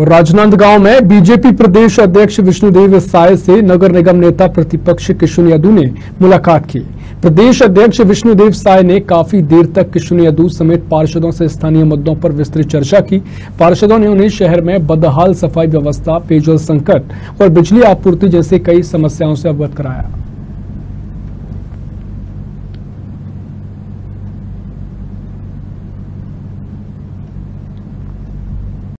और राजनांदगांव में बीजेपी प्रदेश अध्यक्ष विष्णुदेव साय से नगर निगम नेता प्रतिपक्ष किशुन यादव ने मुलाकात की। प्रदेश अध्यक्ष विष्णुदेव साय ने काफ़ी देर तक किशुन यादव समेत पार्षदों से स्थानीय मुद्दों पर विस्तृत चर्चा की। पार्षदों ने उन्हें शहर में बदहाल सफ़ाई व्यवस्था, पेयजल संकट और बिजली आपूर्ति जैसे कई समस्याओं से अवगत कराया।